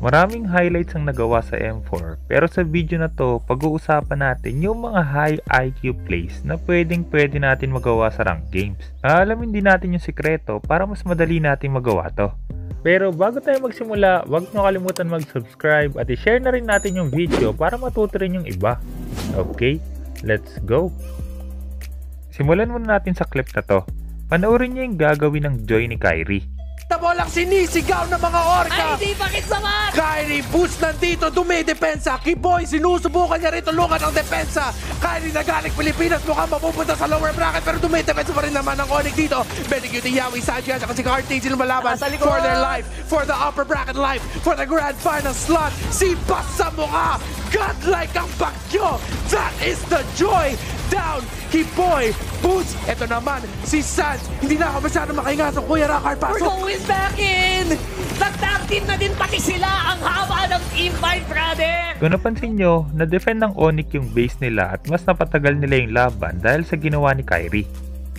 Maraming highlights ang nagawa sa M4 pero sa video na to pag-uusapan natin yung mga high IQ plays na pwedeng pwede natin magawa sa rank games. Alamin din natin yung sikreto para mas madali natin magawa to. Pero bago tayo magsimula, huwag nyo kalimutan mag-subscribe at i-share na rin natin yung video para matuto rin yung iba. Okay, let's go! Simulan muna natin sa clip na to. Panoorin nyo yung gagawin ng Joy ni Kyrie. Mo lang sinisigaw ng mga orka. Ay, di bakit saman? Kyrie Boots nandito, dumidepensa. Kiboy, sinusubukan niya rin tulungan ang depensa. Kyrie nagaling Pilipinas, mukhang mapupunta sa lower bracket pero dumidepensa pa rin naman ang Onyx dito. Bendig yung Yawi, Sanchez, at si Carty sila malaban Nasa likod. for their life, for the upper bracket life, for the grand final slot. Si Bas sa mukha, godlike ang bagyo. That is the joy down Kiboy, Boots. Ito naman, si Sanz. Hindi na ako masyado makahinga sa Kuya Rakar. We're Pasok. going back in! Nag-tag team na din pati sila ang haba ng team fight, brother! Kung napansin nyo, na-defend ng Onyx yung base nila at mas napatagal nila yung laban dahil sa ginawa ni Kyrie.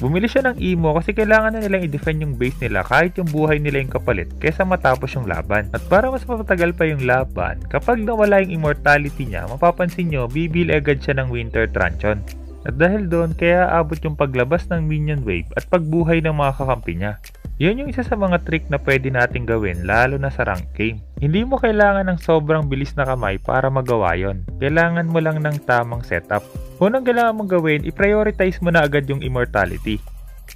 Bumili siya ng emo kasi kailangan na nilang i-defend yung base nila kahit yung buhay nila yung kapalit kesa matapos yung laban. At para mas mapatagal pa yung laban, kapag nawala yung immortality niya, mapapansin nyo, bibili agad siya ng Winter Truncheon. At dahil doon, kaya abot yung paglabas ng minion wave at pagbuhay ng mga kakampi niya. Yun yung isa sa mga trick na pwede nating gawin lalo na sa rank game. Hindi mo kailangan ng sobrang bilis na kamay para magawa yon. Kailangan mo lang ng tamang setup. Unang kailangan mong gawin, i-prioritize mo na agad yung immortality.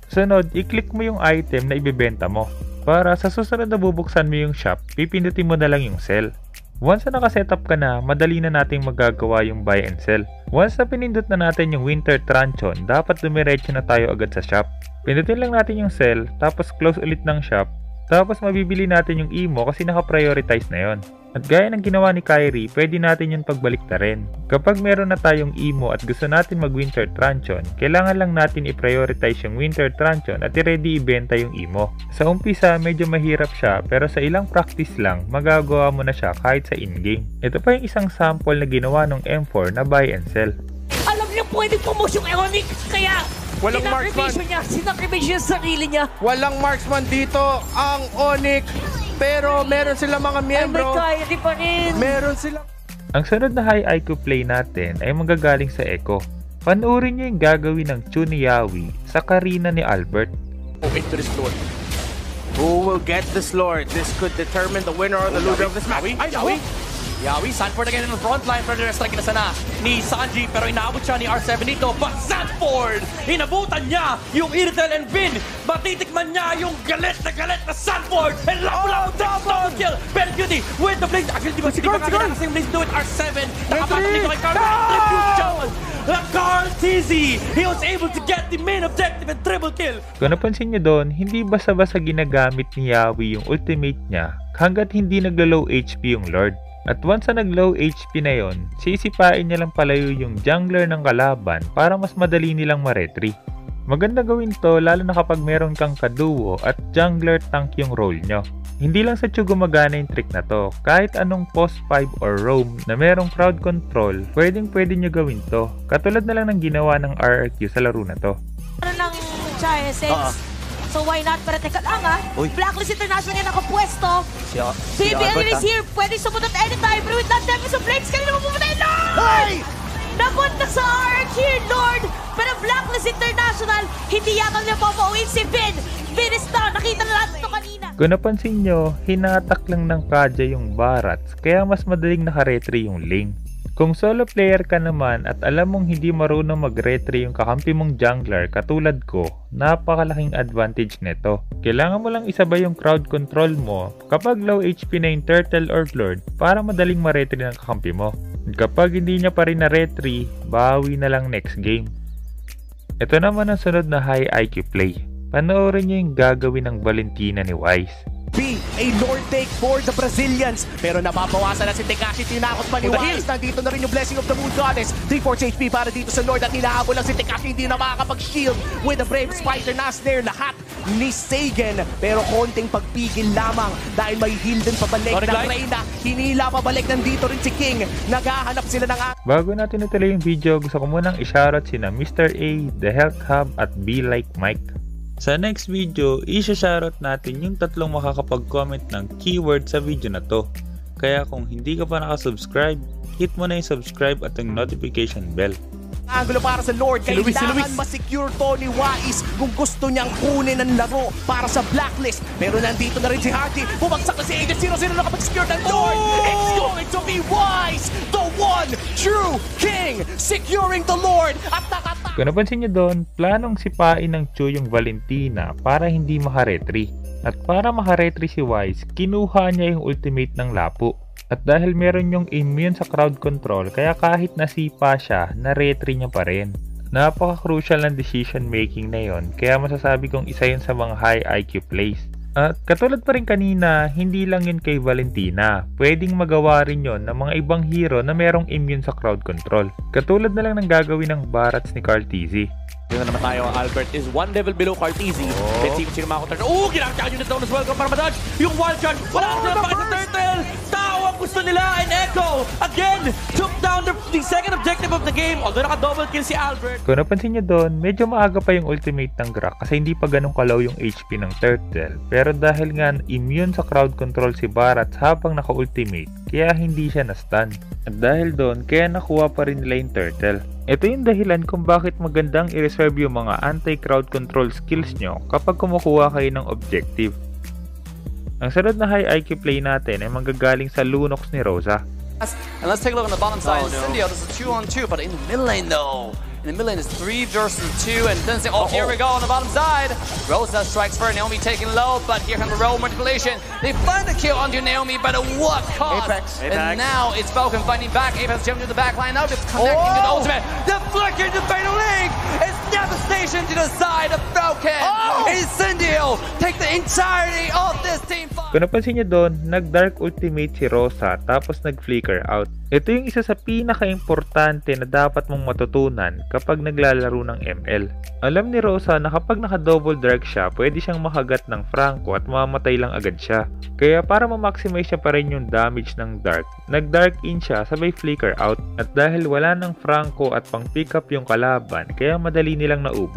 Sunod, i-click mo yung item na ibebenta mo. Para sa susunod na bubuksan mo yung shop, pipindutin mo na lang yung sell. Once na nakasetup ka na, madali na nating magagawa yung buy and sell. Once na pinindot na natin yung winter truncheon, dapat dumiretso na tayo agad sa shop. Pindutin lang natin yung sell, tapos close ulit ng shop, tapos mabibili natin yung emo kasi naka-prioritize na yon. At gaya ng ginawa ni Kyrie, pwede natin yun pagbalik na rin. Kapag meron na tayong emo at gusto natin mag-winter truncheon, kailangan lang natin i-prioritize yung winter truncheon at i-ready ibenta yung emo. Sa umpisa, medyo mahirap siya pero sa ilang practice lang, magagawa mo na siya kahit sa in-game. Ito pa yung isang sample na ginawa ng M4 na buy and sell. Alam niyo, pwedeng pumus yung Ionic, kaya Walang marksman. niya, sinakripisyo niya sa sarili niya. Walang marksman dito ang Onyx. Pero meron sila mga Ay, may miyembro. Pa rin. Meron sila Ang sunod na high IQ play natin ay manggagaling sa Echo. Panoorin niyo yung gagawin ng Chuniyawi sa Karina ni Albert. into this lord. Who will get this lord? This could determine the winner or the loser of this match. Ay, Yawi! Yawi, Sanford again in the front line. Predator strike na sana ni Sanji pero inaabot siya ni R7 dito. But Sanford, inabutan niya yung Irtel and Vin. Matitikman niya yung galit na galit na Sanford. And labo lang oh, double kill. Ben Beauty with the blaze. Actually, di ba, di ba nga kailangan kasi yung blaze do it? R7. Nakapasok dito kay Carl. La Carl Tizzy. He was able to get the main objective and triple kill. Kung napansin niyo doon, hindi basta-basta ginagamit ni Yawi yung ultimate niya hanggat hindi naglo-low HP yung Lord. At once na nag-low HP na yon, sisipain niya lang palayo yung jungler ng kalaban para mas madali nilang ma-retry. Maganda gawin to lalo na kapag meron kang kaduo at jungler tank yung role nyo. Hindi lang sa Chu gumagana yung trick na to. Kahit anong post 5 or roam na merong crowd control, pwedeng pwede nyo gawin to. Katulad na lang ng ginawa ng RRQ sa laro na to. Ano ng Chai Essence? So why not? Pero teka lang ah. Uy. Blacklist International yan nakapwesto. Si, si BBL Albert, is ah. here. Pwede sumunod anytime. Pero with that Tempest of Blades, kanina mo pumunta yung Lord! Napunta sa RRQ yung Lord. Pero Blacklist International, hindi yata nila papauwin si Vin. Vin is down. Nakita na natin ito kanina. Kung napansin nyo, hinatak lang ng Kaja yung Barats kaya mas madaling nakaretry yung Ling. Kung solo player ka naman at alam mong hindi marunong mag-retry yung kakampi mong jungler katulad ko, napakalaking advantage nito. Kailangan mo lang isabay yung crowd control mo kapag low HP na yung turtle or lord para madaling ma-retry ng kakampi mo. Kapag hindi niya pa rin na-retry, bawi na lang next game. Ito naman ang sunod na high IQ play. Panoorin niyo yung gagawin ng Valentina ni Wise. A Lord take for the Brazilians. Pero nababawasan na si Tekashi, tinakot pa ni Punta Wise. Nandito na rin yung Blessing of the Moon Goddess. 3-4 HP para dito sa Lord at hinahabol lang si Tekashi. Hindi na makakapag-shield with the Brave Spider Nasner. Lahat ni Sagan. Pero konting pagpigil lamang dahil may heal din pabalik ng. Reyna. Hinila pabalik nandito rin si King. Naghahanap sila ng Bago natin ituloy yung video, gusto ko munang i-shoutout sina Mr. A, The Health Hub at Be Like Mike. Sa next video, i-shoutout natin yung tatlong makakapag-comment ng keyword sa video na to. Kaya kung hindi ka pa nakasubscribe, hit mo na yung subscribe at yung notification bell. Angulo para sa Lord. Si si Kailangan Luis. masecure to ni Wais kung gusto niyang kunin ang laro para sa blacklist. Pero nandito na rin si Hardy. Bumagsak na si Agent 0-0 nakapag-secure ng Lord. It's going to be Wise, the one true king, securing the Lord. At nakata... Kung napansin nyo doon, planong sipain ng Chu yung Valentina para hindi makaretry. At para makaretry si Wise, kinuha niya yung ultimate ng Lapu. At dahil meron yung immune sa crowd control, kaya kahit nasipa siya, na-retry niya pa rin. Napaka-crucial ng decision making na yon, kaya masasabi kong isa yun sa mga high IQ plays. At katulad pa rin kanina, hindi lang yun kay Valentina. Pwedeng magawa rin yon ng mga ibang hero na merong immune sa crowd control. Katulad na lang ng gagawin ng Barats ni Carl Tizzy. Dito na naman tayo. Albert is one level below Cartesi. Let's see kung sino makakontrol. Oh, ginagawa unit down as well para madodge. Yung wild charge. Wala oh, sila bakit sa turtle. Ang gusto nila. And Echo, again, took down the, the second objective of the game. Although naka-double kill si Albert. Kung napansin nyo doon, medyo maaga pa yung ultimate ng Grak kasi hindi pa ganun kalaw yung HP ng Turtle. Pero dahil nga immune sa crowd control si Barat habang naka-ultimate, kaya hindi siya na-stun. At dahil doon, kaya nakuha pa rin nila yung Turtle. Ito yung dahilan kung bakit magandang i-reserve yung mga anti-crowd control skills nyo kapag kumukuha kayo ng objective. Ang sunod na high IQ play natin ay manggagaling sa Lunox ni Rosa. And let's take a look on the bottom side. Oh, no. Cindy, oh, this is two on two, but in the mid lane though. In the mid lane is three versus two, and then say, oh, here we go on the bottom side. Rosa strikes for Naomi taking low, but here comes the roll manipulation. They find the kill onto Naomi, but at what cost? Apex. And Apex. now it's Falcon fighting back. Apex jumping to the back line now, just connecting to the Oh! ultimate. The flicker to Fatal Link! It's devastation to the side of Falcon! Oh! Incendio take the entirety of this team fight! Kung napansin nyo doon, nag-dark ultimate si Rosa tapos nag-flicker out. Ito yung isa sa pinaka-importante na dapat mong matutunan kapag naglalaro ng ML. Alam ni Rosa na kapag naka-double dark siya, pwede siyang makagat ng Franco at mamamatay lang agad siya. Kaya para ma-maximize niya pa rin yung damage ng dark, nag-dark in siya sabay flicker out. At dahil wala ng Franco at pang pick up yung kalaban, kaya madali nilang naubos.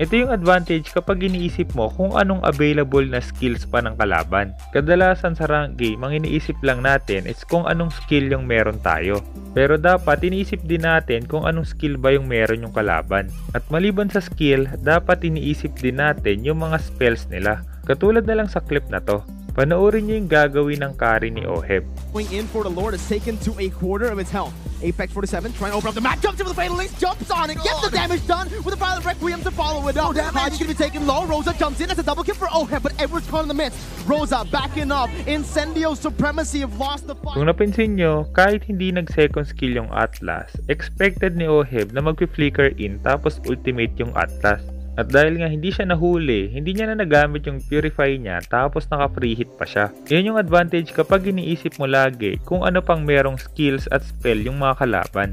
Ito yung advantage kapag iniisip mo kung anong available na skills pa ng kalaban. Kadalasan sa rank game, ang iniisip lang natin is kung anong skill yung meron tayo. Pero dapat iniisip din natin kung anong skill ba yung meron yung kalaban. At maliban sa skill, dapat iniisip din natin yung mga spells nila. Katulad na lang sa clip na to. Panoorin nyo yung gagawin ng carry ni Oheb. Going in for the Lord is taken to a quarter of its health. Apex 47 trying to open up the map, jumps in with the Fatal Links, jumps on it, gets the damage done with the Violent Requiem to follow it up. Hodge gonna be taken low, Rosa jumps in, that's a double kill for Oheb, but Edward's caught in the midst. Rosa backing up, Incendio Supremacy have lost the fight. Kung napansin nyo, kahit hindi nag-second skill yung Atlas, expected ni Oheb na mag-flicker in tapos ultimate yung Atlas. At dahil nga hindi siya nahuli, hindi niya na nagamit yung Purify niya tapos naka-free hit pa siya. Yun yung advantage kapag iniisip mo lagi kung ano pang merong skills at spell yung mga kalaban.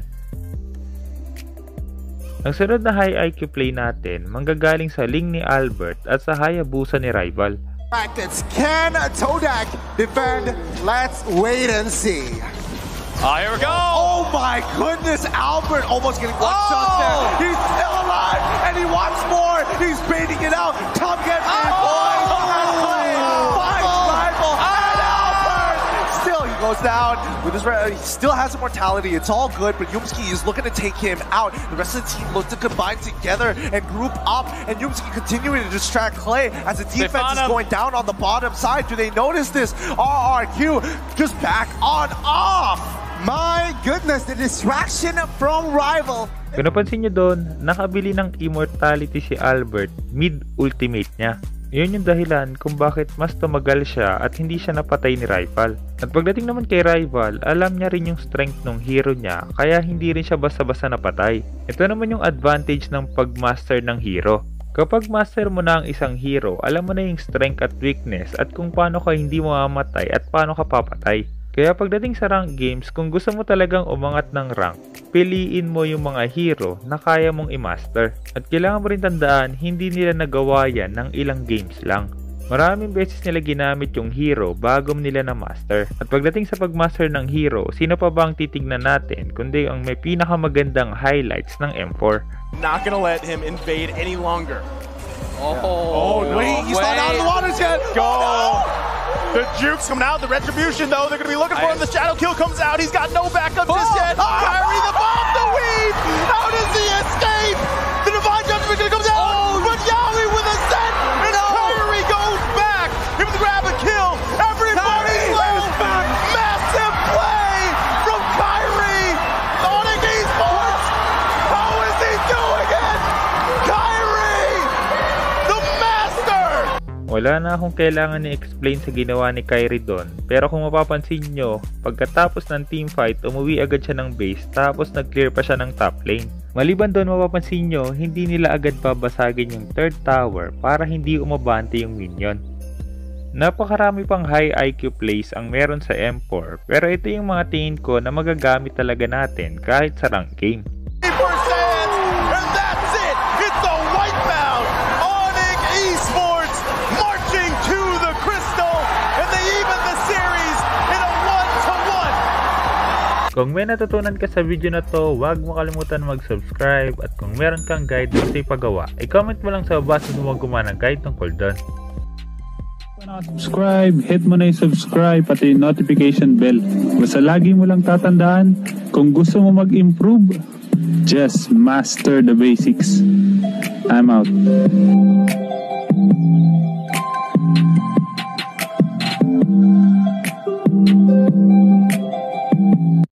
Ang sunod na high IQ play natin, manggagaling sa Ling ni Albert at sa Hayabusa ni Rival. Tactics. Can Todak defend? Let's wait and see. Ah, here we go. Oh my goodness, Albert almost getting one shot Oh! there. He's still alive and he wants more. He's baiting it out. Come get me, boys. Oh, five rifle and Albert. Still, he goes down with his. He still has immortality. It's all good, but Yumski is looking to take him out. The rest of the team look to combine together and group up, and Yumski continuing to distract Clay as the defense is going down on the bottom side. Do they notice this? RRQ just back on off. Goodness, the distraction from rival. Kung napansin nyo doon, nakabili ng immortality si Albert mid-ultimate niya. Yun yung dahilan kung bakit mas tumagal siya at hindi siya napatay ni Rival. At pagdating naman kay Rival, alam niya rin yung strength ng hero niya kaya hindi rin siya basta-basta napatay. Ito naman yung advantage ng pagmaster ng hero. Kapag master mo na ang isang hero, alam mo na yung strength at weakness at kung paano ka hindi mamamatay at paano ka papatay. Kaya pagdating sa rank games, kung gusto mo talagang umangat ng rank, piliin mo yung mga hero na kaya mong i-master. At kailangan mo rin tandaan, hindi nila nagawa yan ng ilang games lang. Maraming beses nila ginamit yung hero bago nila na master. At pagdating sa pagmaster ng hero, sino pa ba ang titignan natin kundi ang may pinakamagandang highlights ng M4? Not gonna let him invade any longer. Oh, Oh, wait, he's not out of the water yet. Go. Oh, no. The jukes coming out, the retribution though, they're gonna be looking for him. The shadow kill comes out, he's got no backup just yet. Kyrie the bomb, the weave! How does he Wala na akong kailangan ni-explain sa ginawa ni Kyrie doon. Pero kung mapapansin nyo, pagkatapos ng teamfight, umuwi agad siya ng base tapos nag-clear pa siya ng top lane. Maliban doon mapapansin nyo, hindi nila agad babasagin yung third tower para hindi umabante yung minion. Napakarami pang high IQ plays ang meron sa M4 pero ito yung mga tingin ko na magagamit talaga natin kahit sa rank game. Kung may natutunan ka sa video na to, huwag mo kalimutan mag-subscribe at kung meron kang guide sa ipagawa, i-comment mo lang sa baba sa gumagawa ng guide tungkol doon. subscribe, hit mo na yung subscribe pati yung notification bell. Basta lagi mo lang tatandaan, kung gusto mo mag-improve, just master the basics. I'm out.